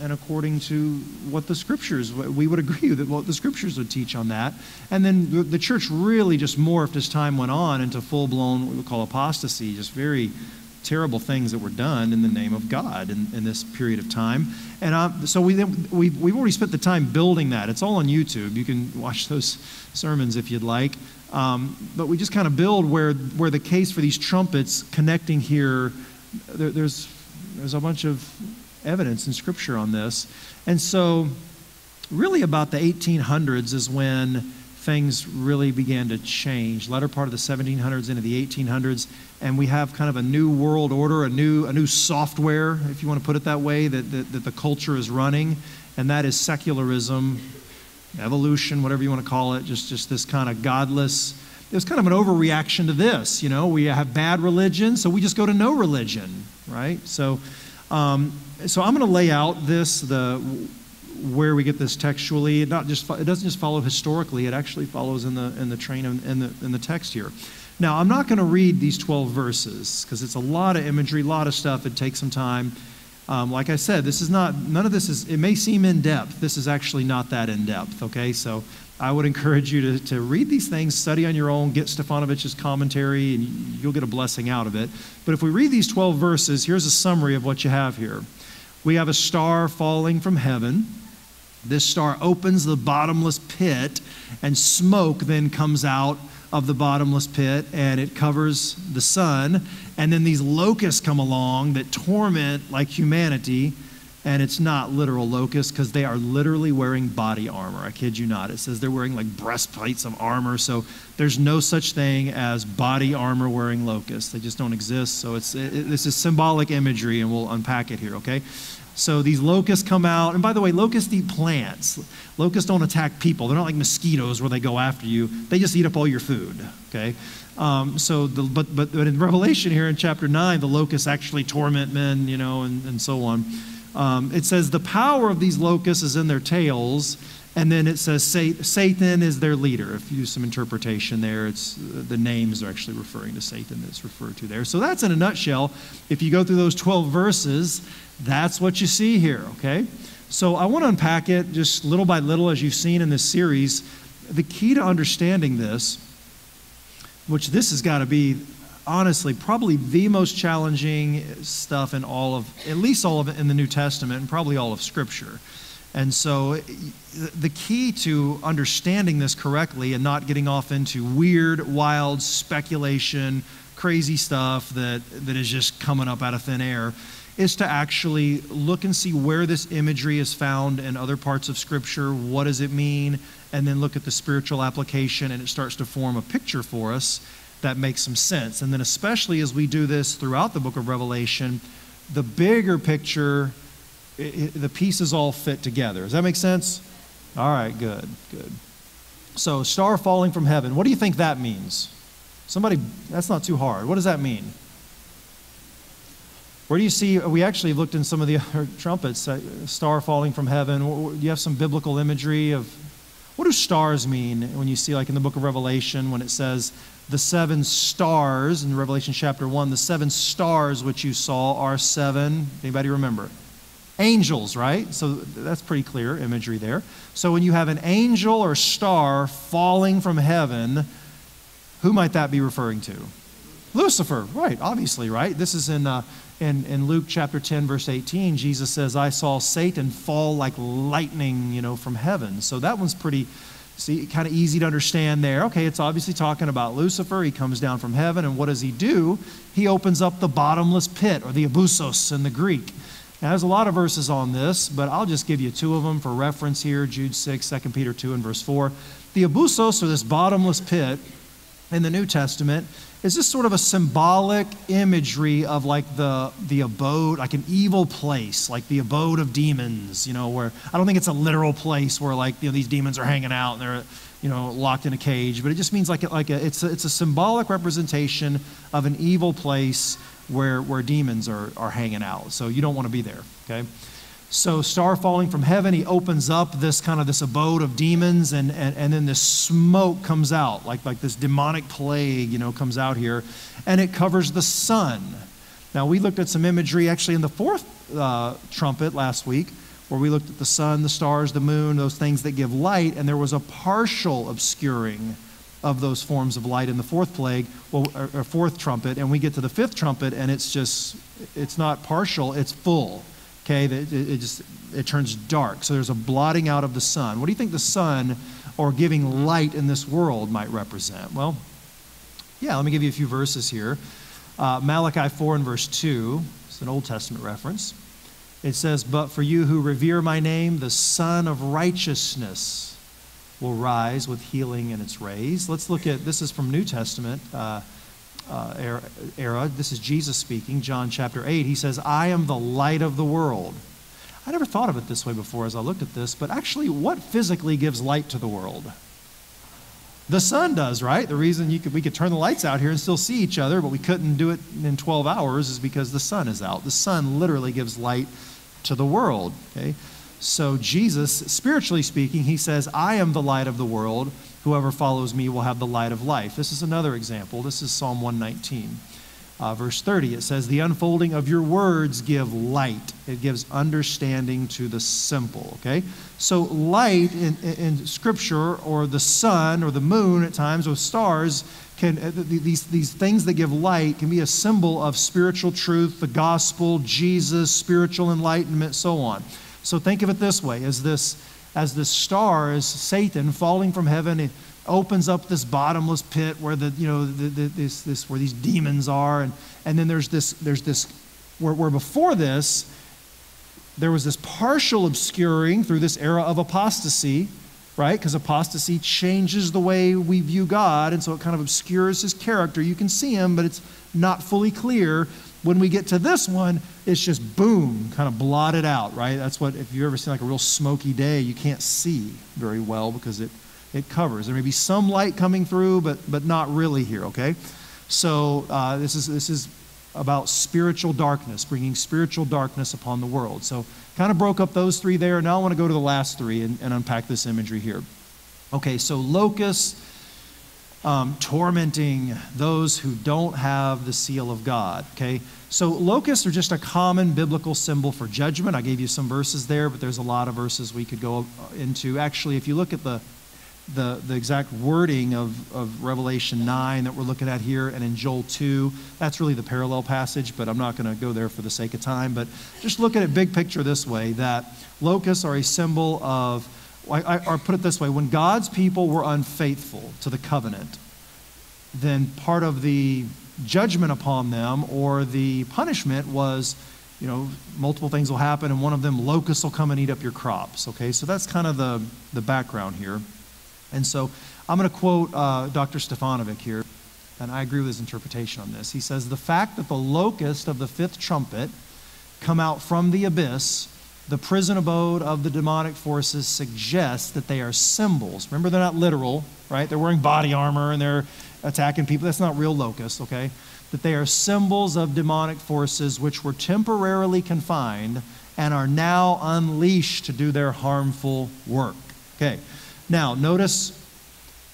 and according to what the scriptures, we would agree that what the scriptures would teach on that. And then the, church really just morphed as time went on into full blown, what we would call apostasy, just very terrible things that were done in the name of God in, in this period of time. And uh, so we, we, we've already spent the time building that. It's all on YouTube. You can watch those sermons if you'd like. Um, but we just kind of build where, where the case for these trumpets connecting here, there, there's, there's a bunch of evidence in Scripture on this. And so, really, about the 1800s is when things really began to change. Latter part of the 1700s into the 1800s, and we have kind of a new world order, a new, a new software, if you want to put it that way, that, that, that the culture is running, and that is secularism, evolution, whatever you want to call it, just, just this kind of godless. There's kind of an overreaction to this. You know, we have bad religion, so we just go to no religion, right? So, um, so I'm going to lay out this the where we get this textually. It not just it doesn't just follow historically; it actually follows in the in the train of, in the in the text here. Now, I'm not going to read these 12 verses because it's a lot of imagery, a lot of stuff. It takes some time. Um, like I said, this is not, none of this is, it may seem in depth. This is actually not that in depth, okay? So I would encourage you to, to read these things, study on your own, get Stefanovich's commentary, and you'll get a blessing out of it. But if we read these 12 verses, here's a summary of what you have here. We have a star falling from heaven. This star opens the bottomless pit, and smoke then comes out of the bottomless pit and it covers the sun. And then these locusts come along that torment like humanity. And it's not literal locusts because they are literally wearing body armor. I kid you not. It says they're wearing like breastplates of armor. So there's no such thing as body armor wearing locusts. They just don't exist. So it's, it, this is symbolic imagery, and we'll unpack it here, okay? So these locusts come out. And by the way, locusts eat plants. Locusts don't attack people. They're not like mosquitoes where they go after you. They just eat up all your food. Okay? Um, so, the, but, but, but in Revelation here in chapter 9, the locusts actually torment men, you know, and, and so on. Um, it says the power of these locusts is in their tails. And then it says Satan is their leader. If you use some interpretation there, it's the names are actually referring to Satan that's referred to there. So that's in a nutshell. If you go through those 12 verses, that's what you see here, okay? So I want to unpack it just little by little as you've seen in this series. The key to understanding this, which this has got to be honestly probably the most challenging stuff in all of, at least all of it in the New Testament and probably all of Scripture. And so the key to understanding this correctly and not getting off into weird, wild speculation, crazy stuff that, that is just coming up out of thin air is to actually look and see where this imagery is found in other parts of Scripture. What does it mean? And then look at the spiritual application, and it starts to form a picture for us that makes some sense. And then, especially as we do this throughout the book of Revelation, the bigger picture, it, it, the pieces all fit together. Does that make sense? All right, good, good. So, star falling from heaven. What do you think that means? Somebody, that's not too hard. What does that mean? Where do you see? We actually looked in some of the other trumpets, uh, star falling from heaven. Do you have some biblical imagery of what do stars mean when you see, like in the book of Revelation, when it says the seven stars in Revelation chapter 1, the seven stars which you saw are seven. Anybody remember? Angels, right? So that's pretty clear imagery there. So when you have an angel or star falling from heaven, who might that be referring to? Lucifer, right, obviously, right? This is in uh, in, in Luke chapter 10, verse 18, Jesus says, I saw Satan fall like lightning, you know, from heaven. So that one's pretty, see, kind of easy to understand there. Okay, it's obviously talking about Lucifer. He comes down from heaven, and what does he do? He opens up the bottomless pit, or the abyssos in the Greek. Now, there's a lot of verses on this, but I'll just give you two of them for reference here Jude 6, 2 Peter 2, and verse 4. The abyssos, or this bottomless pit in the New Testament, is this sort of a symbolic imagery of like the, the abode, like an evil place, like the abode of demons, you know, where I don't think it's a literal place where like, you know, these demons are hanging out and they're, you know, locked in a cage, but it just means like, like a, it's, a, it's a symbolic representation of an evil place where, where demons are, are hanging out. So you don't want to be there, okay? So, star falling from heaven, he opens up this kind of this abode of demons, and, and, and then this smoke comes out, like, like this demonic plague, you know, comes out here, and it covers the sun. Now, we looked at some imagery actually in the fourth uh, trumpet last week, where we looked at the sun, the stars, the moon, those things that give light, and there was a partial obscuring of those forms of light in the fourth plague, well, or, or fourth trumpet, and we get to the fifth trumpet, and it's just, it's not partial, it's full. Okay, it, it just it turns dark. So there's a blotting out of the sun. What do you think the sun or giving light in this world might represent? Well, yeah, let me give you a few verses here. Uh, Malachi 4 and verse 2, it's an Old Testament reference. It says, But for you who revere my name, the Sun of Righteousness will rise with healing in its rays. Let's look at this is from New Testament uh, uh, era, era. This is Jesus speaking, John chapter 8. He says, I am the light of the world. I never thought of it this way before as I looked at this, but actually, what physically gives light to the world? The sun does, right? The reason you could, we could turn the lights out here and still see each other, but we couldn't do it in 12 hours is because the sun is out. The sun literally gives light to the world. Okay? So, Jesus, spiritually speaking, he says, I am the light of the world. Whoever follows me will have the light of life. This is another example. This is Psalm 119. Uh, verse 30, it says, The unfolding of your words give light. It gives understanding to the simple. Okay? So, light in, in, Scripture, or the sun, or the moon at times, or stars, can, uh, these, these things that give light can be a symbol of spiritual truth, the gospel, Jesus, spiritual enlightenment, so on. So, think of it this way as this, as the star is Satan falling from heaven it opens up this bottomless pit where the you know the, the, this, this where these demons are. And and then there's this there's this where, where before this there was this partial obscuring through this era of apostasy right? Because apostasy changes the way we view god and so it kind of obscures his character. You can see him but it's not fully clear when we get to this one it's just boom kind of blotted out right that's what if you ever seen like a real smoky day you can't see very well because it it covers. There may be some light coming through, but, but not really here, okay? So uh, this, is, this is about spiritual darkness, bringing spiritual darkness upon the world. So kind of broke up those three there. Now I want to go to the last three and, and unpack this imagery here. Okay, so locusts um, tormenting those who don't have the seal of God. Okay, so locusts are just a common biblical symbol for judgment. I gave you some verses there, but there's a lot of verses we could go into. Actually, if you look at the the, the exact wording of, of Revelation 9 that we're looking at here and in Joel 2. That's really the parallel passage, but I'm not going to go there for the sake of time. But just look at it big picture this way that locusts are a symbol of, or put it this way, when God's people were unfaithful to the covenant, then part of the judgment upon them or the punishment was you know, multiple things will happen, and one of them, locusts will come and eat up your crops. Okay, so that's kind of the, the background here. And so I'm going to quote uh, Dr. Stefanovic here, and I agree with his interpretation on this. He says, The fact that the locust of the fifth trumpet come out from the abyss, the prison abode of the demonic forces, suggests that they are symbols. Remember, they're not literal, right? They're wearing body armor and they're attacking people. That's not real locusts, okay? That they are symbols of demonic forces which were temporarily confined and are now unleashed to do their harmful work. Okay. Now, notice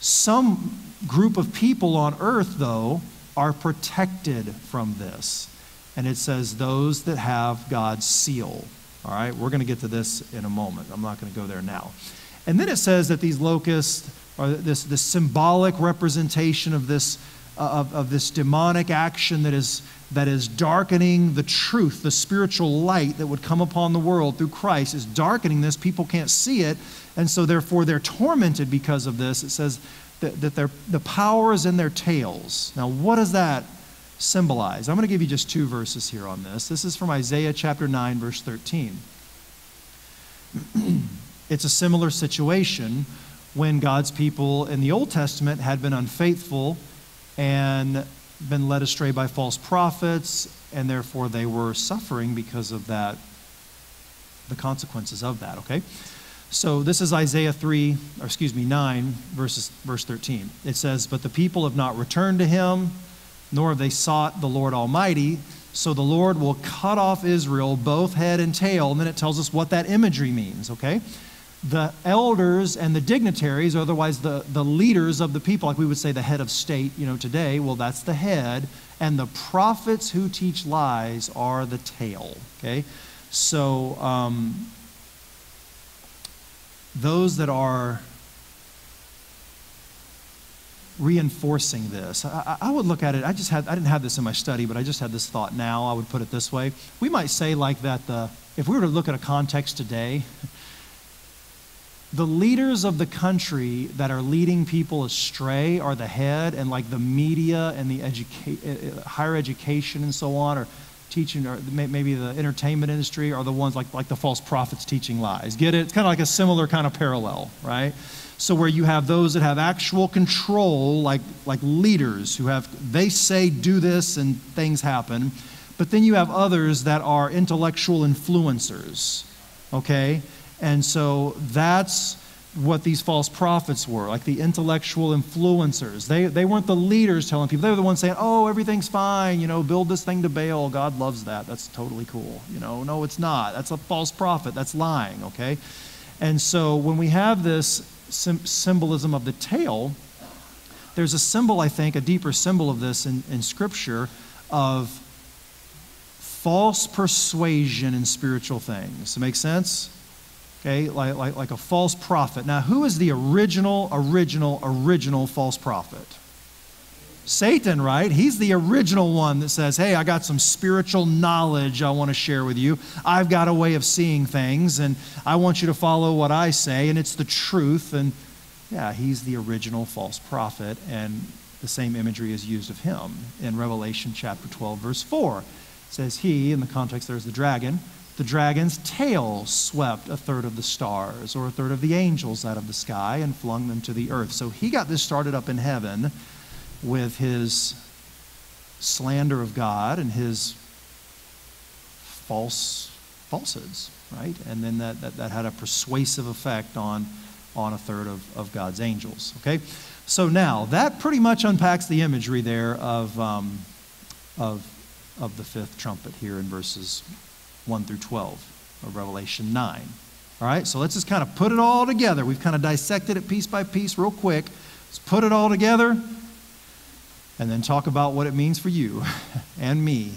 some group of people on earth, though, are protected from this. And it says, those that have God's seal. All right, we're going to get to this in a moment. I'm not going to go there now. And then it says that these locusts are this, this symbolic representation of this, uh, of, of this demonic action that is, that is darkening the truth, the spiritual light that would come upon the world through Christ is darkening this. People can't see it, and so therefore they're tormented because of this. It says that, that the power is in their tails. Now, what does that symbolize? I'm going to give you just two verses here on this. This is from Isaiah chapter 9, verse 13. it's a similar situation when God's people in the Old Testament had been unfaithful and been led astray by false prophets, and therefore they were suffering because of that, the consequences of that, okay? So this is Isaiah 3, or excuse me, 9, verses, verse 13. It says, But the people have not returned to him, nor have they sought the Lord Almighty. So the Lord will cut off Israel, both head and tail. And then it tells us what that imagery means, okay? The elders and the dignitaries, otherwise the, the leaders of the people, like we would say the head of state, you know, today, well, that's the head. And the prophets who teach lies are the tail, okay? So, um, those that are reinforcing this. I, I, would look at it, I just had, I didn't have this in my study, but I just had this thought now. I would put it this way. We might say, like, that the, if we were to look at a context today, the leaders of the country that are leading people astray are the head, and like the media and the educa- uh, uh, higher education and so on, or teaching, or maybe the entertainment industry, are the ones like, like the false prophets teaching lies. Get it? It's kind of like a similar kind of parallel, right? So where you have those that have actual control, like, like leaders who have, they say do this and things happen. But then you have others that are intellectual influencers, okay? And so that's what these false prophets were, like the intellectual influencers. They, they weren't the leaders telling people. They were the ones saying, oh, everything's fine, you know, build this thing to Baal. God loves that. That's totally cool. You know, no, it's not. That's a false prophet. That's lying, okay? And so when we have this symbolism of the tail, there's a symbol, I think, a deeper symbol of this in, in Scripture of false persuasion in spiritual things. Does it make sense? Okay, like, like, like a false prophet. Now, who is the original, original, original false prophet? Satan, right? He's the original one that says, Hey, I got some spiritual knowledge I want to share with you. I've got a way of seeing things, and I want you to follow what I say, and it's the truth. And yeah, he's the original false prophet, and the same imagery is used of him in Revelation chapter 12, verse 4. It says, He, in the context, there's the dragon. The dragon's tail swept a third of the stars or a third of the angels out of the sky and flung them to the earth. So he got this started up in heaven with his slander of God and his false falsehoods, right? And then that, that, that had a persuasive effect on, on a third of, of God's angels, okay? So now, that pretty much unpacks the imagery there of, um, of, of the fifth trumpet here in verses 1 through 12 of Revelation 9. All right, so let's just kind of put it all together. We've kind of dissected it piece by piece, real quick. Let's put it all together and then talk about what it means for you and me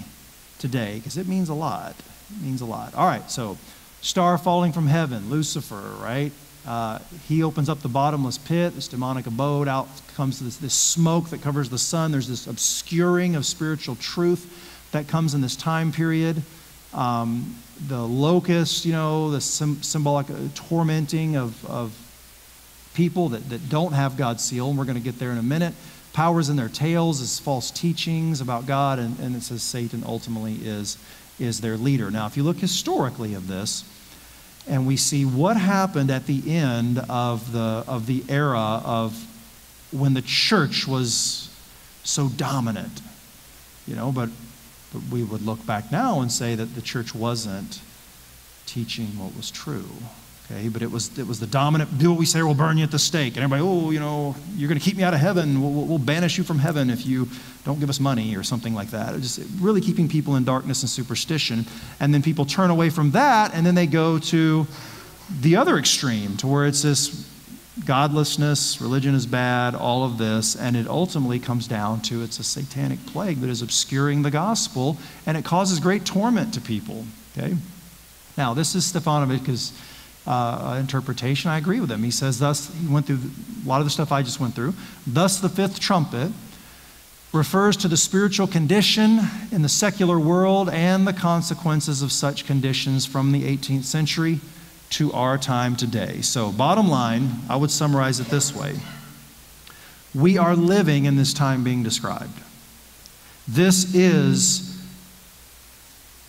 today, because it means a lot. It means a lot. All right, so star falling from heaven, Lucifer, right? Uh, he opens up the bottomless pit, this demonic abode. Out comes this, this smoke that covers the sun. There's this obscuring of spiritual truth that comes in this time period. Um, the locust, you know, the sim- symbolic uh, tormenting of, of people that, that don't have God's seal, and we're going to get there in a minute powers in their tails is false teachings about God, and, and it says Satan ultimately is, is their leader. Now, if you look historically of this, and we see what happened at the end of the, of the era of when the church was so dominant, you know, but, but we would look back now and say that the church wasn't teaching what was true. Okay, but it was, it was the dominant, do what we say, we'll burn you at the stake. And everybody, oh, you know, you're going to keep me out of heaven. We'll, we'll, banish you from heaven if you don't give us money or something like that. It just really keeping people in darkness and superstition. And then people turn away from that and then they go to the other extreme to where it's this godlessness, religion is bad, all of this. And it ultimately comes down to it's a satanic plague that is obscuring the gospel and it causes great torment to people. Okay? Now, this is Stefanovich's uh, interpretation. I agree with him. He says, thus, he went through a lot of the stuff I just went through. Thus, the fifth trumpet refers to the spiritual condition in the secular world and the consequences of such conditions from the 18th century to our time today. So, bottom line, I would summarize it this way We are living in this time being described. This is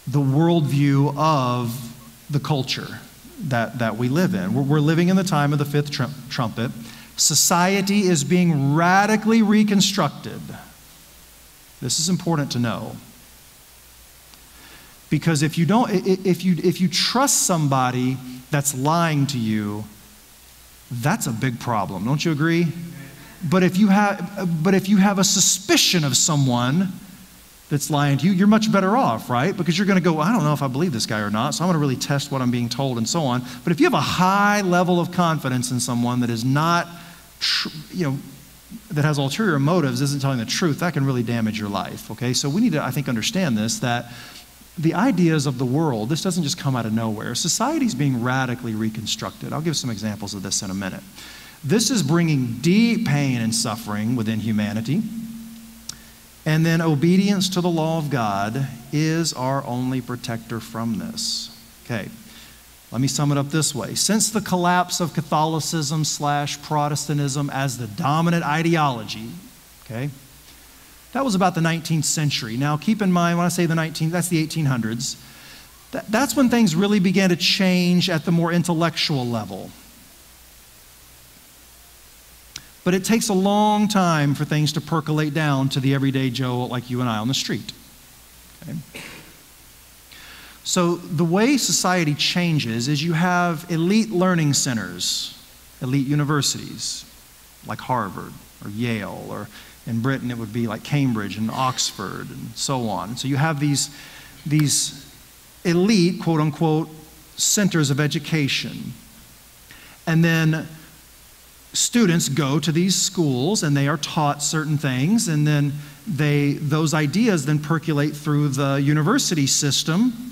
the worldview of the culture that, that we live in. We're, we're living in the time of the fifth tr- trumpet. Society is being radically reconstructed. This is important to know. Because if you don't, if you, if you trust somebody that's lying to you, that's a big problem. Don't you agree? But if you have, but if you have a suspicion of someone that's lying to you, you're much better off, right? Because you're going to go, I don't know if I believe this guy or not, so I'm going to really test what I'm being told and so on. But if you have a high level of confidence in someone that is not, tr- you know, that has ulterior motives, isn't telling the truth, that can really damage your life, okay? So we need to, I think, understand this that the ideas of the world, this doesn't just come out of nowhere. Society's being radically reconstructed. I'll give some examples of this in a minute. This is bringing deep pain and suffering within humanity. And then obedience to the law of God is our only protector from this. Okay, let me sum it up this way. Since the collapse of Catholicism slash Protestantism as the dominant ideology, okay, that was about the 19th century. Now, keep in mind, when I say the 19th, that's the 1800s. That, that's when things really began to change at the more intellectual level. But it takes a long time for things to percolate down to the everyday Joe like you and I on the street. Okay? So, the way society changes is you have elite learning centers, elite universities, like Harvard or Yale or in Britain, it would be like Cambridge and Oxford and so on. So you have these, these elite, quote unquote, centers of education. And then students go to these schools and they are taught certain things, and then they, those ideas then percolate through the university system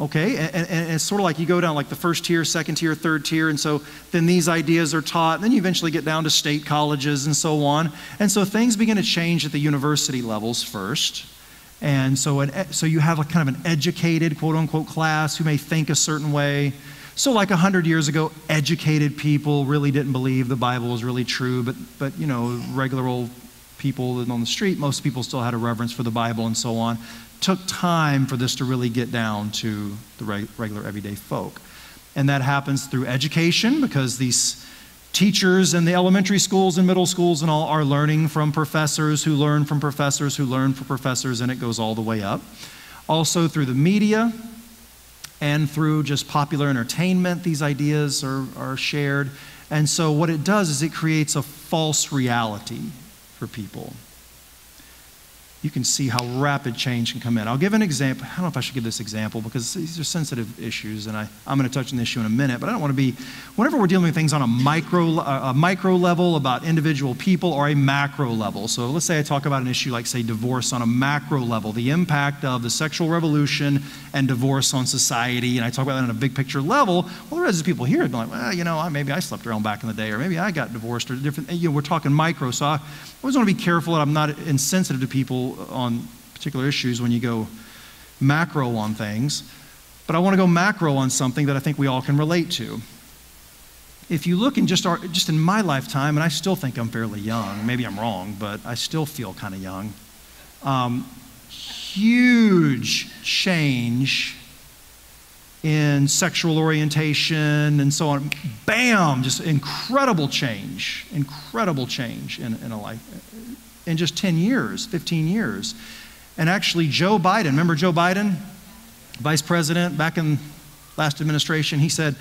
Okay, and, and, it's sort of like you go down like the first tier, second tier, third tier, and so then these ideas are taught, and then you eventually get down to state colleges and so on. And so things begin to change at the university levels first. And so, an, so you have a kind of an educated, quote unquote, class who may think a certain way. So, like 100 years ago, educated people really didn't believe the Bible was really true, but, but you know, regular old people on the street, most people still had a reverence for the Bible and so on took time for this to really get down to the regular everyday folk. And that happens through education because these teachers in the elementary schools and middle schools and all are learning from professors who learn from professors who learn from professors, and it goes all the way up. Also, through the media and through just popular entertainment, these ideas are, are shared. And so, what it does is it creates a false reality for people you can see how rapid change can come in. I'll give an example. I don't know if I should give this example because these are sensitive issues, and I, I'm going to touch on the issue in a minute, but I don't want to be, whenever we're dealing with things on a micro, a micro level about individual people or a macro level. So let's say I talk about an issue like, say, divorce on a macro level, the impact of the sexual revolution and divorce on society, and I talk about that on a big picture level. Well, the rest of people here would be like, well, you know, maybe I slept around back in the day, or maybe I got divorced, or different, you know, we're talking micro. So I always want to be careful that I'm not insensitive to people on particular issues when you go macro on things. But I want to go macro on something that I think we all can relate to. If you look in just, our, just in my lifetime, and I still think I'm fairly young, maybe I'm wrong, but I still feel kind of young. Um, huge change in sexual orientation and so on. Bam! Just incredible change, incredible change in, in a life in just 10 years, 15 years. And actually, Joe Biden, remember Joe Biden, vice president back in last administration, he said,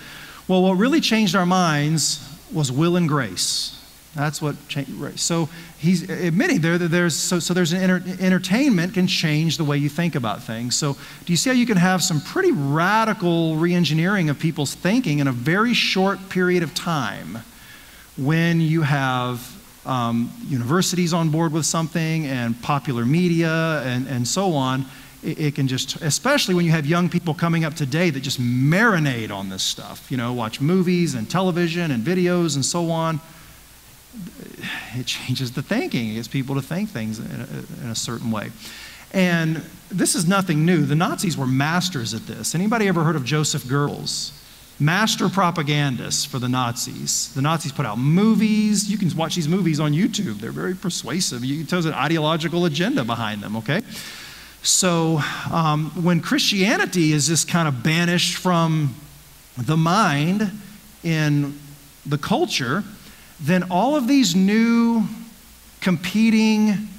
Well, what really changed our minds was Will and Grace. That's what changed. Right. So he's admitting there that there's so, so there's an enter, entertainment can change the way you think about things. So do you see how you can have some pretty radical reengineering of people's thinking in a very short period of time when you have um, universities on board with something and popular media and, and so on, it, it, can just, especially when you have young people coming up today that just marinate on this stuff, you know, watch movies and television and videos and so on. It changes the thinking. It gets people to think things in a, in a certain way. And this is nothing new. The Nazis were masters at this. Anybody ever heard of Joseph Goebbels? Master propagandists for the Nazis. The Nazis put out movies. You can watch these movies on YouTube. They're very persuasive. You, there's an ideological agenda behind them, okay? So um, when Christianity is just kind of banished from the mind in the culture, then all of these new competing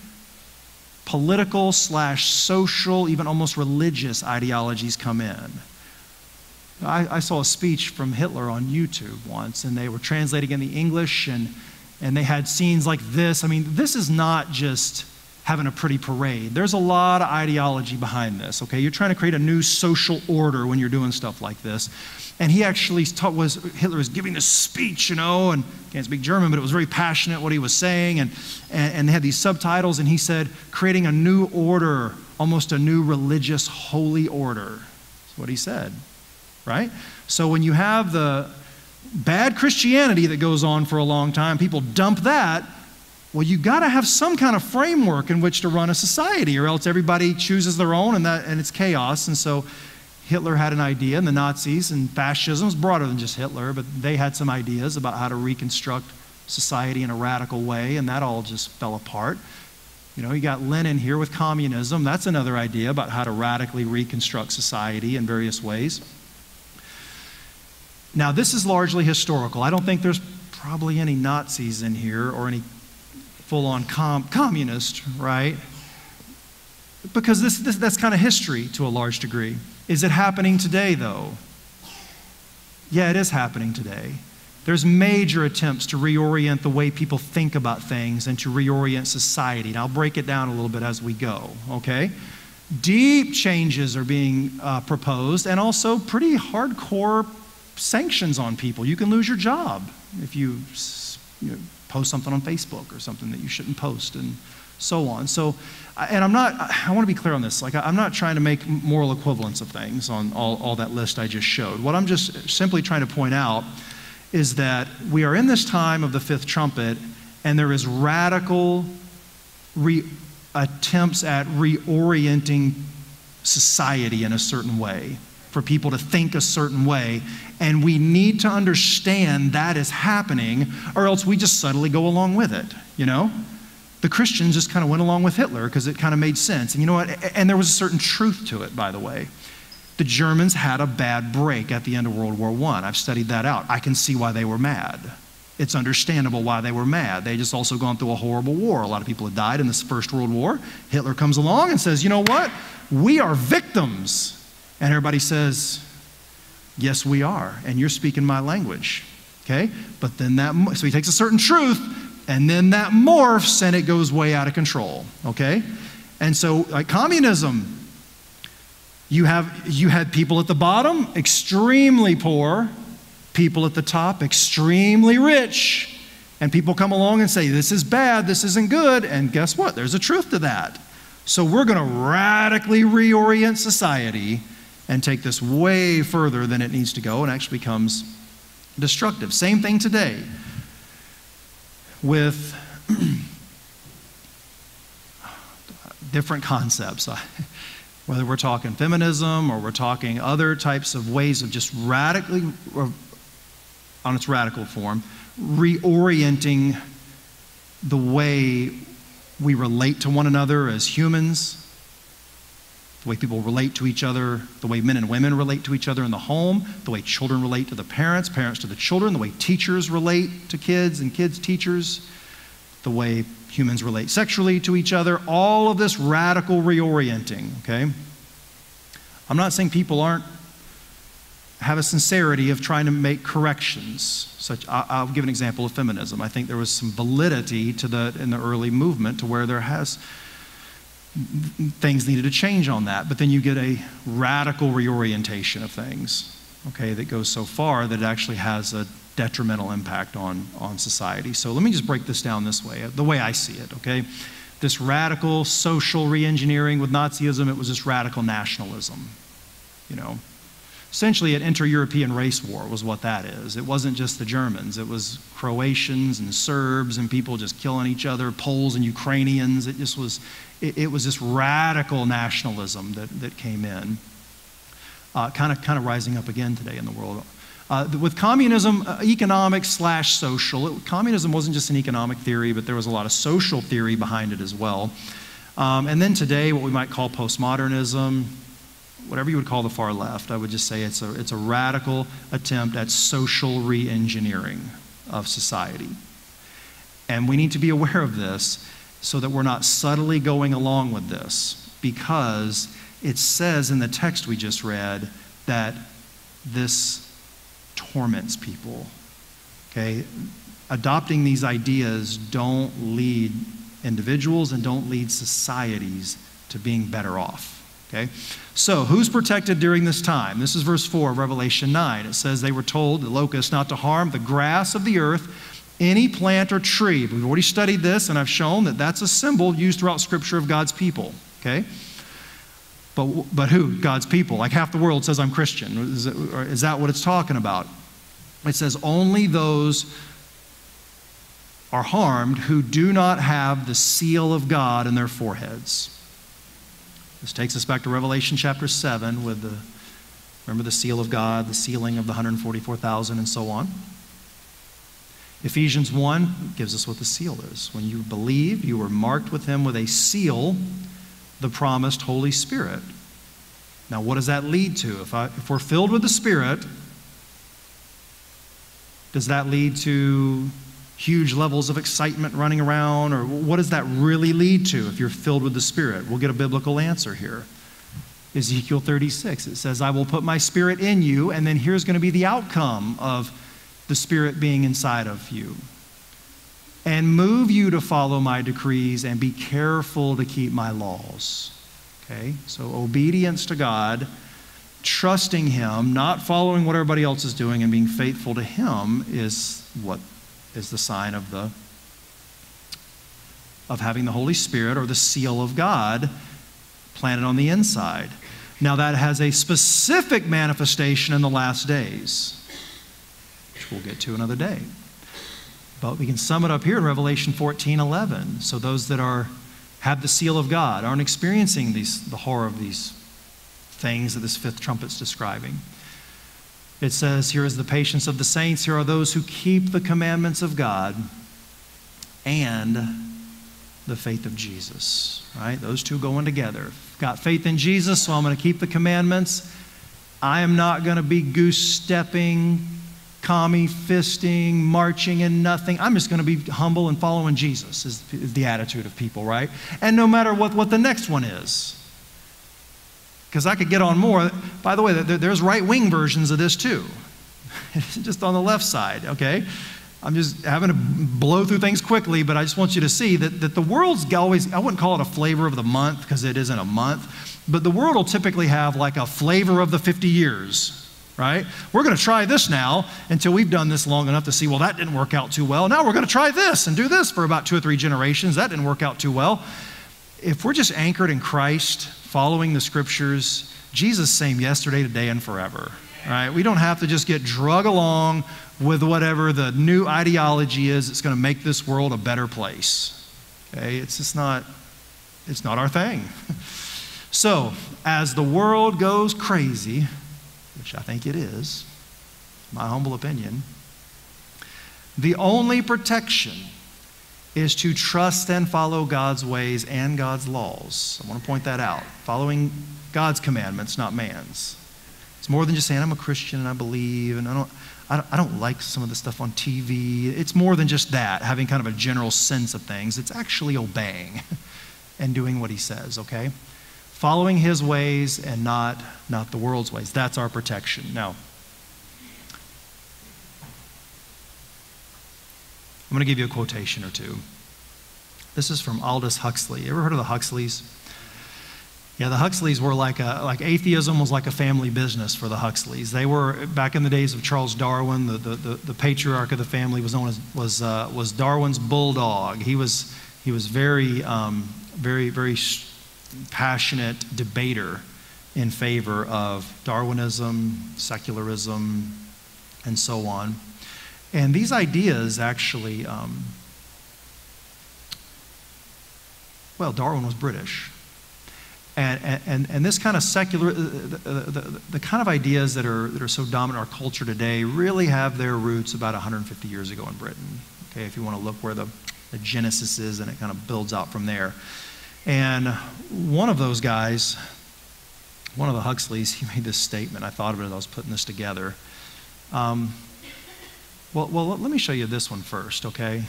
political slash social, even almost religious ideologies come in. I, I, saw a speech from Hitler on YouTube once, and they were translating in the English, and, and they had scenes like this. I mean, this is not just having a pretty parade. There's a lot of ideology behind this, okay? You're trying to create a new social order when you're doing stuff like this. And he actually taught, was, Hitler was giving this speech, you know, and can't speak German, but it was very passionate what he was saying, and, and, and they had these subtitles, and he said, creating a new order almost a new religious holy order. That's what he said, right? So when you have the bad Christianity that goes on for a long time, people dump that. Well, you've got to have some kind of framework in which to run a society, or else everybody chooses their own, and that and it's chaos. And so, Hitler had an idea, and the Nazis and fascism was broader than just Hitler, but they had some ideas about how to reconstruct society in a radical way, and that all just fell apart. You know, you got Lenin here with communism. That's another idea about how to radically reconstruct society in various ways. Now, this is largely historical. I don't think there's probably any Nazis in here or any full on com- communist, right? Because this, this, that's kind of history to a large degree. Is it happening today, though? Yeah, it is happening today. There's major attempts to reorient the way people think about things and to reorient society. And I'll break it down a little bit as we go, okay? Deep changes are being uh, proposed and also pretty hardcore sanctions on people. You can lose your job if you, you know, post something on Facebook or something that you shouldn't post and so on. So, and I'm not, I want to be clear on this. Like, I'm not trying to make moral equivalence of things on all, all that list I just showed. What I'm just simply trying to point out is that we are in this time of the fifth trumpet, and there is radical re- attempts at reorienting society in a certain way, for people to think a certain way. And we need to understand that is happening, or else we just subtly go along with it, you know? The Christians just kind of went along with Hitler because it kind of made sense. And you know what? And there was a certain truth to it, by the way. The Germans had a bad break at the end of World War I. I've studied that out. I can see why they were mad. It's understandable why they were mad. They just also gone through a horrible war. A lot of people had died in this First World War. Hitler comes along and says, You know what? We are victims. And everybody says, Yes, we are. And you're speaking my language. Okay? But then that, so he takes a certain truth and then that morphs and it goes way out of control. Okay? And so, like communism, you, have, you had people at the bottom, extremely poor, people at the top, extremely rich. And people come along and say, This is bad, this isn't good. And guess what? There's a truth to that. So we're going to radically reorient society and take this way further than it needs to go and actually becomes destructive. Same thing today with different concepts whether we're talking feminism or we're talking other types of ways of just radically, on its radical form, reorienting the way we relate to one another as humans, the way people relate to each other, the way men and women relate to each other in the home, the way children relate to the parents, parents to the children, the way teachers relate to kids and kids teachers, the way humans relate sexually to each other, all of this radical reorienting, okay? I'm not saying people aren't have a sincerity of trying to make corrections. Such, I'll give an example of feminism. I think there was some validity to the in the early movement to where there has things needed to change on that. But then you get a radical reorientation of things, okay, that goes so far that it actually has a detrimental impact on, on society. So let me just break this down this way, the way I see it, okay? This radical social reengineering with Nazism, it was this radical nationalism, you know. Essentially, an inter European race war was what that is. It wasn't just the Germans, it was Croatians and Serbs and people just killing each other, Poles and Ukrainians. It just was, it, it was this radical nationalism that, that came in, kind, of, kind of rising up again today in the world. Uh, with communism, uh, economic slash social, it, communism wasn't just an economic theory, but there was a lot of social theory behind it as well. Um, and then today, what we might call postmodernism, whatever you would call the far left, I would just say it's a, it's a radical attempt at social re engineering of society. And we need to be aware of this so that we're not subtly going along with this because it says in the text we just read that this torments people. Okay? Adopting these ideas don't lead individuals and don't lead societies to being better off. Okay? So, who's protected during this time? This is verse 4 of Revelation 9. It says they were told, the locusts, not to harm the grass of the earth, any plant or tree. We've already studied this, and I've shown that that's a symbol used throughout Scripture of God's people. Okay? But, but who? God's people. Like half the world says I'm Christian. Is, that what it's talking about? It says only those are harmed who do not have the seal of God in their foreheads. This takes us back to Revelation chapter 7 with the, remember the seal of God, the sealing of the 144,000, and so on. Ephesians 1 gives us what the seal is. When you believe, you are marked with Him with a seal, the promised Holy Spirit. Now, what does that lead to? If, I, if we're filled with the Spirit, does that lead to huge levels of excitement running around? Or what does that really lead to if you're filled with the Spirit? We'll get a biblical answer here. Ezekiel 36, it says, I will put my Spirit in you, and then here's going to be the outcome of the Spirit being inside of you. And move you to follow my decrees and be careful to keep my laws. Okay? So, obedience to God, trusting Him, not following what everybody else is doing, and being faithful to Him is what is the sign of the of having the Holy Spirit or the seal of God planted on the inside. Now that has a specific manifestation in the last days, which we'll get to another day. But we can sum it up here in Revelation 14 11. So those that are have the seal of God aren't experiencing these, the horror of these things that this fifth trumpet's describing. It says, Here is the patience of the saints. Here are those who keep the commandments of God and the faith of Jesus. Right? Those two going together. Got faith in Jesus, so I'm going to keep the commandments. I am not going to be goose stepping, commie fisting, marching in nothing. I'm just going to be humble and following Jesus, is the attitude of people, right? And no matter what, what the next one is because I could get on more. By the way, there's right wing versions of this too, just on the left side, okay? I'm just having to blow through things quickly, but I just want you to see that, that the world's always, I wouldn't call it a flavor of the month because it isn't a month, but the world will typically have like a flavor of the 50 years, right? We're going to try this now until we've done this long enough to see, well, that didn't work out too well. Now we're going to try this and do this for about two or three generations. That didn't work out too well. If we're just anchored in Christ, following the scriptures, Jesus same yesterday, today, and forever. Right? We don't have to just get drug along with whatever the new ideology is that's going to make this world a better place. Okay? It's just not, it's not our thing. So, as the world goes crazy, which I think it is, my humble opinion, the only protection is to trust and follow God's ways and God's laws. I want to point that out. Following God's commandments, not man's. It's more than just saying, I'm a Christian and I believe, and I don't, I don't, I don't like some of the stuff on TV. It's more than just that, having kind of a general sense of things. It's actually obeying and doing what He says, okay? Following His ways and not, not the world's ways. That's our protection. Now, I'm going to give you a quotation or two. This is from Aldous Huxley. You ever heard of the Huxleys? Yeah, the Huxleys were like a, like atheism was like a family business for the Huxleys. They were back in the days of Charles Darwin. The, the, the, the patriarch of the family was known as was uh, was Darwin's bulldog. He was he was very um, very very passionate debater in favor of Darwinism, secularism, and so on. And these ideas actually, um, well, Darwin was British. And, and, and this kind of secular, the, the, the, kind of ideas that are, that are so dominant in our culture today really have their roots about 150 years ago in Britain. Okay, if you want to look where the, the genesis is, and it kind of builds out from there. And one of those guys, one of the Huxleys, he made this statement. I thought of it as I was putting this together. Um, well, well, let me show you this one first, okay?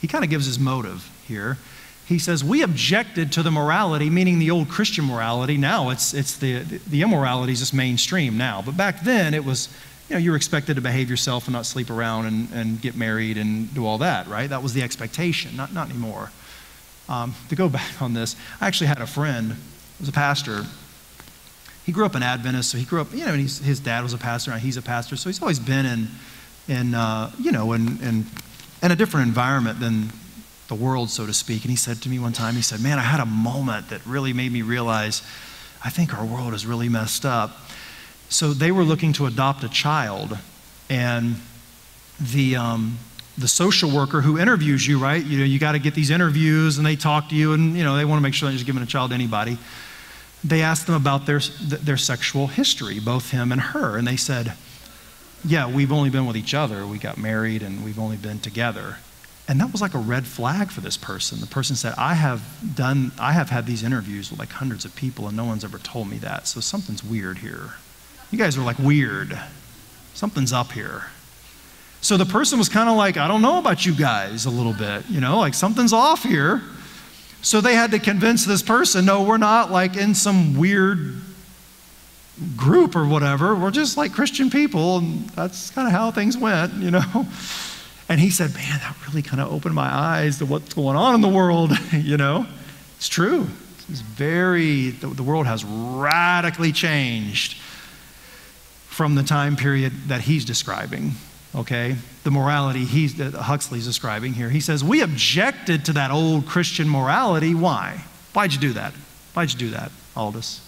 He kind of gives his motive here. He says, We objected to the morality, meaning the old Christian morality. Now it's, it's the, the immorality is just mainstream now. But back then it was, you know, you were expected to behave yourself and not sleep around and, and get married and do all that, right? That was the expectation, not, not anymore. Um, to go back on this, I actually had a friend, was a pastor. He grew up an Adventist, so he grew up, you know, his dad was a pastor, and he's a pastor, so he's always been in in, uh, you know, in, in, in a different environment than the world, so to speak. And he said to me one time, he said, Man, I had a moment that really made me realize I think our world is really messed up. So they were looking to adopt a child, and the, um, the social worker who interviews you, right? You know, you got to get these interviews, and they talk to you, and you know they want to make sure they're just giving a child to anybody. They asked them about their their sexual history, both him and her, and they said, "Yeah, we've only been with each other. We got married, and we've only been together." And that was like a red flag for this person. The person said, I have done, I have had these interviews with like hundreds of people and no one's ever told me that. So something's weird here. You guys are like weird. Something's up here. So the person was kind of like, I don't know about you guys a little bit, you know, like something's off here. So they had to convince this person, no, we're not like in some weird group or whatever. We're just like Christian people, and that's kind of how things went, you know. And he said, Man, that really kind of opened my eyes to what's going on in the world, you know? It's true. It's very, the, the world has radically changed from the time period that he's describing, okay? The morality he's, that Huxley's describing here. He says, We objected to that old Christian morality. Why? Why'd you do that? Why'd you do that, Aldous?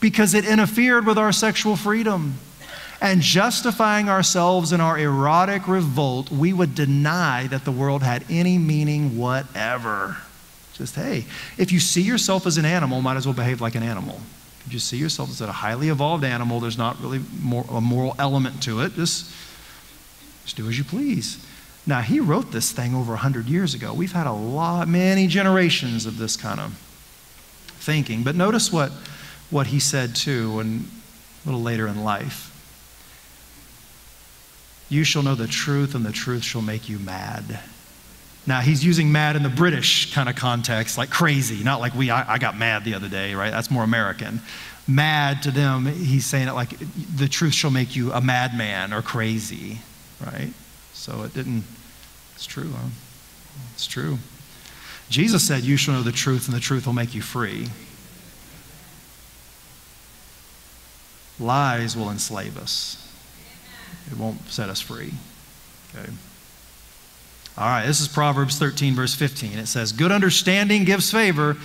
Because it interfered with our sexual freedom and justifying ourselves in our erotic revolt, we would deny that the world had any meaning whatever. Just, hey, if you see yourself as an animal, might as well behave like an animal. If you see yourself as a highly evolved animal, there's not really more, a moral element to it. Just, just do as you please. Now, he wrote this thing over 100 years ago. We've had a lot, many generations of this kind of thinking. But notice what, what he said, too, and a little later in life. You shall know the truth, and the truth shall make you mad. Now, he's using mad in the British kind of context, like crazy, not like we, I, I, got mad the other day, right? That's more American. Mad to them, he's saying it like the truth shall make you a madman or crazy, right? So it didn't, it's true, huh? It's true. Jesus said, You shall know the truth, and the truth will make you free. Lies will enslave us. It won't set us free. Okay. All right, this is Proverbs 13, verse 15. It says, Good understanding gives favor,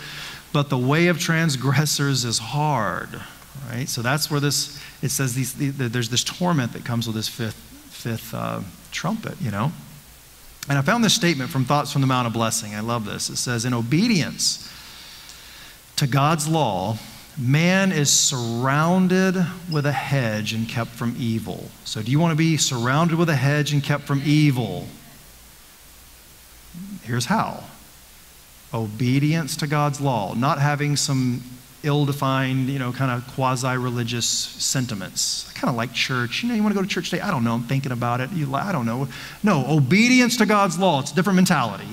but the way of transgressors is hard. Right? So that's where this, it says these, the, the, there's this torment that comes with this fifth, fifth uh, trumpet, you know? And I found this statement from Thoughts from the Mount of Blessing. I love this. It says, In obedience to God's law, Man is surrounded with a hedge and kept from evil. So, do you want to be surrounded with a hedge and kept from evil? Here's how obedience to God's law, not having some ill defined, you know, kind of quasi religious sentiments. I kind of like church. You know, you want to go to church today? I don't know. I'm thinking about it. You, I don't know. No, obedience to God's law. It's a different mentality.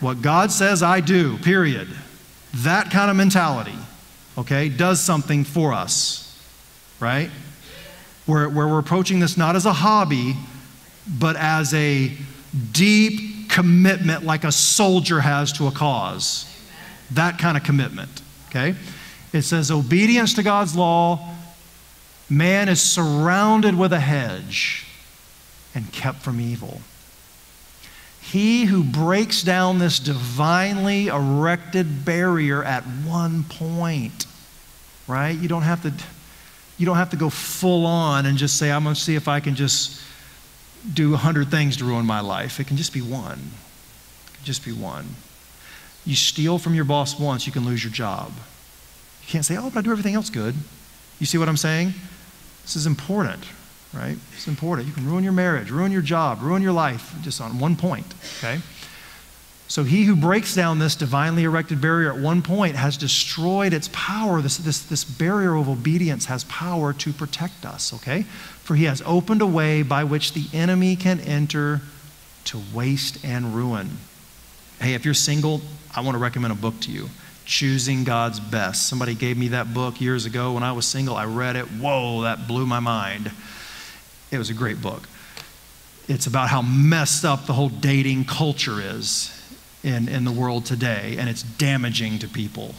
What God says, I do, period. That kind of mentality okay, does something for us, right? Where, where we're approaching this not as a hobby, but as a deep commitment like a soldier has to a cause. That kind of commitment, okay? It says obedience to God's law, man is surrounded with a hedge and kept from evil. He who breaks down this divinely erected barrier at one point, right? You don't have to, you don't have to go full on and just say, I'm going to see if I can just do 100 things to ruin my life. It can just be one. It can just be one. You steal from your boss once, you can lose your job. You can't say, oh, but I do everything else good. You see what I'm saying? This is important, right? It's important. You can ruin your marriage, ruin your job, ruin your life just on one point, okay? So he who breaks down this divinely erected barrier at one point has destroyed its power. This, this, this barrier of obedience has power to protect us, okay? For he has opened a way by which the enemy can enter to waste and ruin. Hey, if you're single, I want to recommend a book to you. Choosing God's Best. Somebody gave me that book years ago when I was single. I read it. Whoa, that blew my mind. It was a great book. It's about how messed up the whole dating culture is in, in the world today, and it's damaging to people.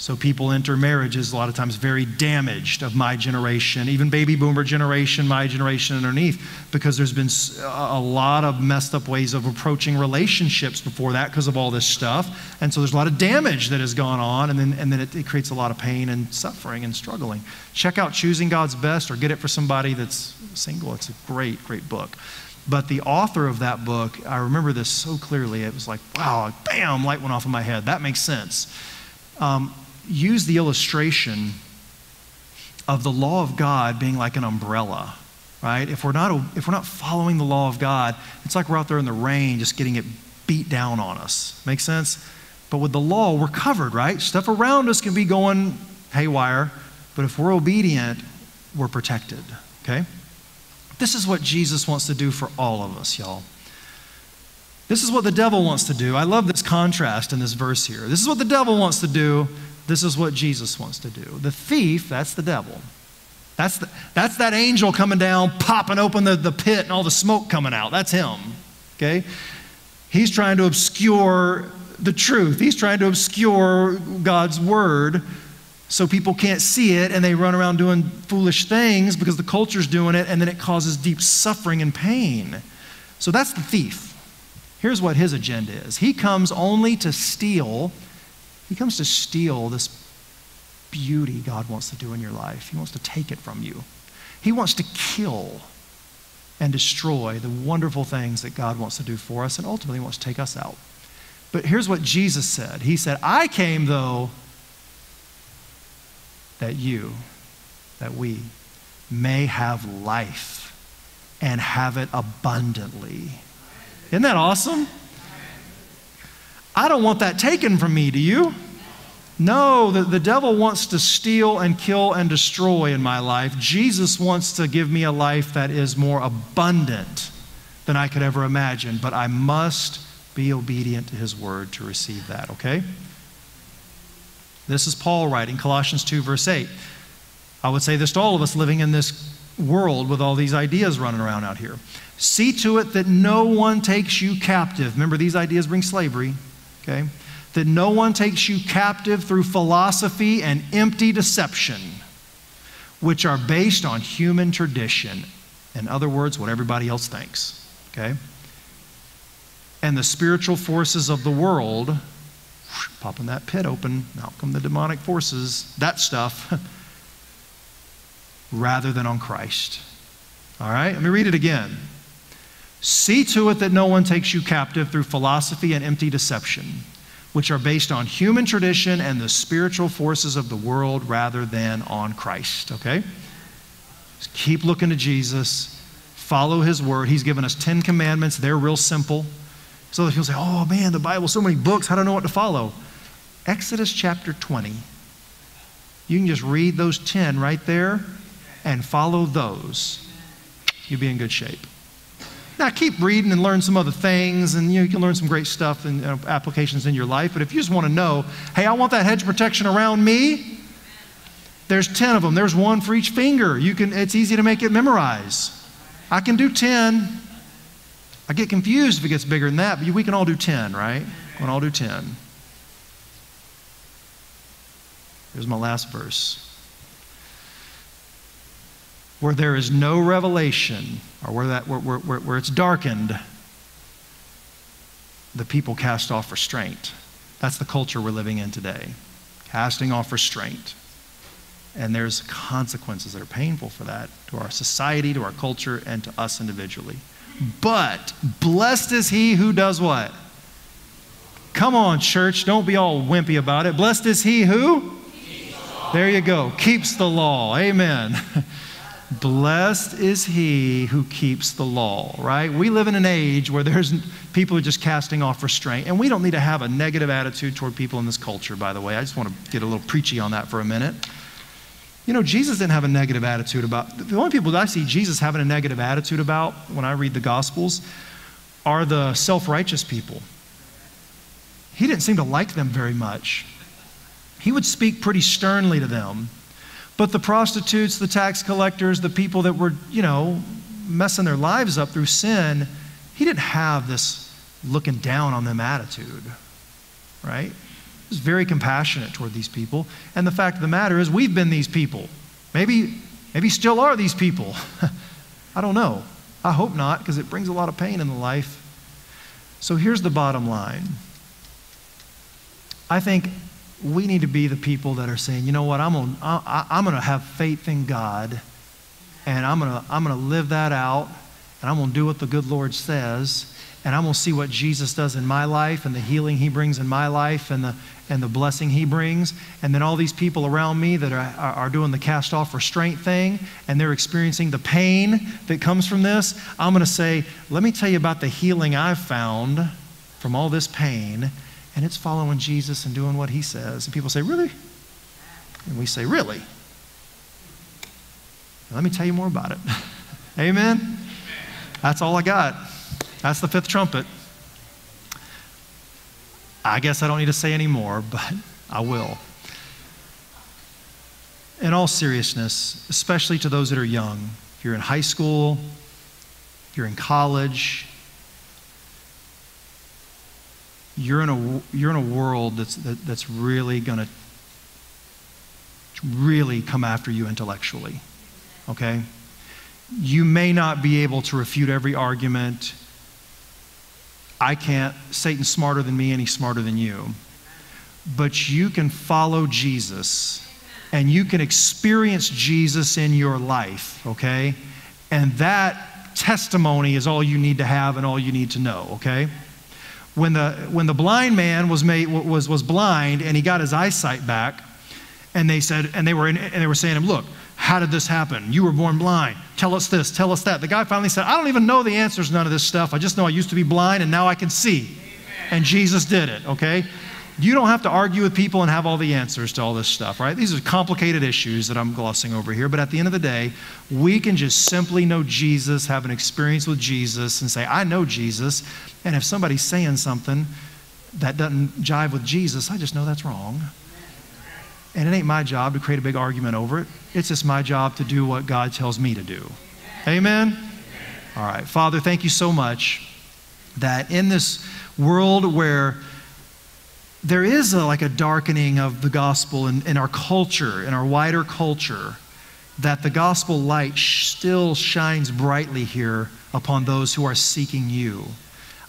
So people enter marriages a lot of times very damaged of my generation, even baby boomer generation, my generation underneath, because there's been a lot of messed up ways of approaching relationships before that because of all this stuff. And so there's a lot of damage that has gone on, and then, and then it, it creates a lot of pain and suffering and struggling. Check out Choosing God's Best or get it for somebody that's single. It's a great, great book. But the author of that book, I remember this so clearly. It was like, wow, bam, light went off in my head. That makes sense. Um, use the illustration of the law of God being like an umbrella, right? If we're not, if we're not following the law of God, it's like we're out there in the rain just getting it beat down on us. Make sense? But with the law, we're covered, right? Stuff around us can be going haywire, but if we're obedient, we're protected, okay? This is what Jesus wants to do for all of us, y'all. This is what the devil wants to do. I love this contrast in this verse here. This is what the devil wants to do. This is what Jesus wants to do. The thief, that's the devil. That's, the, that's that angel coming down, popping open the, the pit and all the smoke coming out. That's him. Okay? He's trying to obscure the truth. He's trying to obscure God's word so people can't see it and they run around doing foolish things because the culture's doing it and then it causes deep suffering and pain. So that's the thief. Here's what his agenda is he comes only to steal he comes to steal this beauty God wants to do in your life. He wants to take it from you. He wants to kill and destroy the wonderful things that God wants to do for us and ultimately wants to take us out. But here's what Jesus said He said, I came, though, that you, that we may have life and have it abundantly. Isn't that awesome? I don't want that taken from me, do you? No, the, the devil wants to steal and kill and destroy in my life. Jesus wants to give me a life that is more abundant than I could ever imagine, but I must be obedient to his word to receive that, okay? This is Paul writing, Colossians 2, verse 8. I would say this to all of us living in this world with all these ideas running around out here. See to it that no one takes you captive. Remember, these ideas bring slavery okay? That no one takes you captive through philosophy and empty deception, which are based on human tradition. In other words, what everybody else thinks, okay? And the spiritual forces of the world, popping that pit open, out come the demonic forces, that stuff, rather than on Christ. All right, let me read it again. See to it that no one takes you captive through philosophy and empty deception, which are based on human tradition and the spiritual forces of the world rather than on Christ. Okay? Just keep looking to Jesus, follow his word. He's given us 10 commandments, they're real simple. So people say, oh man, the Bible, so many books, I don't know what to follow. Exodus chapter 20. You can just read those 10 right there and follow those. You'll be in good shape. Now, keep reading and learn some other things, and you, know, you can learn some great stuff and uh, applications in your life. But if you just want to know, hey, I want that hedge protection around me, there's 10 of them. There's one for each finger. You can, it's easy to make it memorize. I can do 10. I get confused if it gets bigger than that, but we can all do 10, right? We can all do 10. Here's my last verse where there is no revelation, or where, that, where, where, where it's darkened, the people cast off restraint. That's the culture we're living in today. Casting off restraint. And there's consequences that are painful for that to our society, to our culture, and to us individually. But blessed is he who does what? Come on, church, don't be all wimpy about it. Blessed is he who? There you go. Keeps the law. Amen. Blessed is he who keeps the law, right? We live in an age where there's people are just casting off restraint, and we don't need to have a negative attitude toward people in this culture, by the way. I just want to get a little preachy on that for a minute. You know, Jesus didn't have a negative attitude about, the only people that I see Jesus having a negative attitude about when I read the Gospels are the self righteous people. He didn't seem to like them very much. He would speak pretty sternly to them but the prostitutes, the tax collectors, the people that were, you know, messing their lives up through sin, he didn't have this looking down on them attitude, right? Was very compassionate toward these people. And the fact of the matter is, we've been these people. Maybe, maybe still are these people. I don't know. I hope not, because it brings a lot of pain in the life. So here's the bottom line I think we need to be the people that are saying, you know what, I'm going to have faith in God, and I'm going to I'm going to live that out, and I'm going to do what the good Lord says, and I'm going to see what Jesus does in my life and the healing he brings in my life and the, and the blessing he brings. And then all these people around me that are, are doing the cast off restraint thing and they're experiencing the pain that comes from this, I'm going to say, let me tell you about the healing I've found from all this pain. And it's following Jesus and doing what he says. And people say, really? And we say, really? Let me tell you more about it. Amen? That's all I got. That's the fifth trumpet. I guess I don't need to say any more, but I will. In all seriousness, especially to those that are young, if you're in high school, if you're in college, you're in a, you're in a world that's, that, that's really going to really come after you intellectually. Okay? You may not be able to refute every argument I can't, Satan's smarter than me and he's smarter than you. But you can follow Jesus and you can experience Jesus in your life, okay? And that testimony is all you need to have and all you need to know, okay? When the, when the blind man was, made, was, was blind and he got his eyesight back, and they said, and they were, in, and they were saying to him, look, how did this happen? You were born blind. Tell us this, tell us that. The guy finally said, I don't even know the answers to none of this stuff. I just know I used to be blind and now I can see. Amen. And Jesus did it, okay? You don't have to argue with people and have all the answers to all this stuff, right? These are complicated issues that I'm glossing over here, but at the end of the day, we can just simply know Jesus, have an experience with Jesus, and say, I know Jesus. And if somebody's saying something that doesn't jive with Jesus, I just know that's wrong. And it ain't my job to create a big argument over it. It's just my job to do what God tells me to do. Amen? All right. Father, thank you so much that in this world where there is a, like a darkening of the gospel in, in our culture, in our wider culture, that the gospel light still shines brightly here upon those who are seeking you.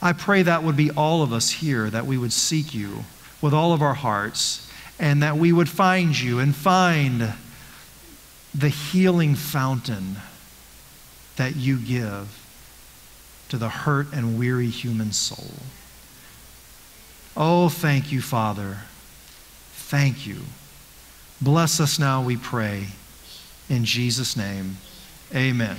I pray that would be all of us here, that we would seek you with all of our hearts and that we would find you and find the healing fountain that you give to the hurt and weary human soul. Oh, thank you, Father. Thank you. Bless us now, we pray. In Jesus' name, amen.